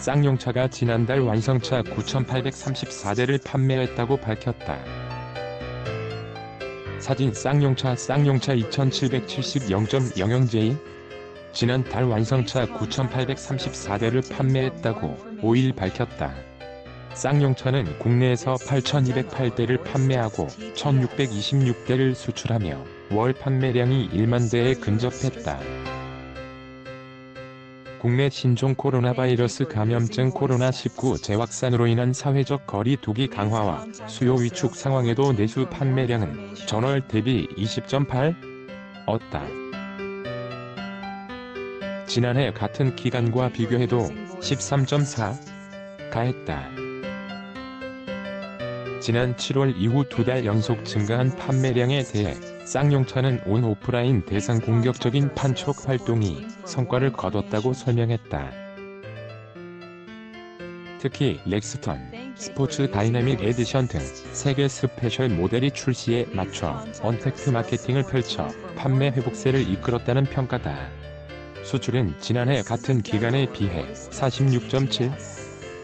쌍용차가 지난달 완성차 9,834대를 판매했다고 밝혔다. 사진 쌍용차 쌍용차 2770.00J 지난 달 완성차 9,834대를 판매했다고 5일 밝혔다. 쌍용차는 국내에서 8,208대를 판매하고 1,626대를 수출하며 월 판매량이 1만 대에 근접했다. 국내 신종 코로나 바이러스 감염증 코로나19 재확산으로 인한 사회적 거리 두기 강화와 수요 위축 상황에도 내수 판매량은 전월 대비 20.8 얻다. 지난해 같은 기간과 비교해도 13.4 가했다. 지난 7월 이후 두 달 연속 증가한 판매량에 대해 쌍용차는 온 오프라인 대상 공격적인 판촉 활동이 성과를 거뒀다고 설명했다. 특히 렉스턴, 스포츠 다이내믹 에디션 등 세 개 special 모델이 출시에 맞춰 언택트 마케팅을 펼쳐 판매 회복세를 이끌었다는 평가다. 수출은 지난해 같은 기간에 비해 46.7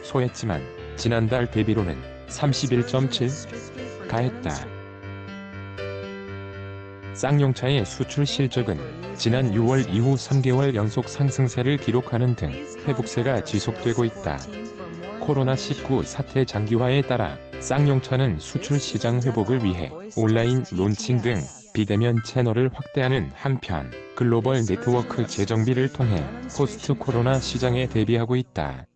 감소했지만 지난달 대비로는 31.7 증가했다. 쌍용차의 수출 실적은 지난 6월 이후 3개월 연속 상승세를 기록하는 등 회복세가 지속되고 있다. 코로나19 사태 장기화에 따라 쌍용차는 수출 시장 회복을 위해 온라인 론칭 등 비대면 채널을 확대하는 한편 글로벌 네트워크 재정비를 통해 포스트 코로나 시장에 대비하고 있다.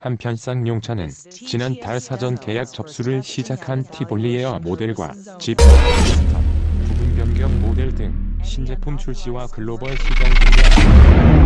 한편 쌍용차는 지난 달 사전 계약 접수를 시작한 티볼리에어 모델과 집 부분 변경 모델 등 신제품 출시와 글로벌 시장 공략.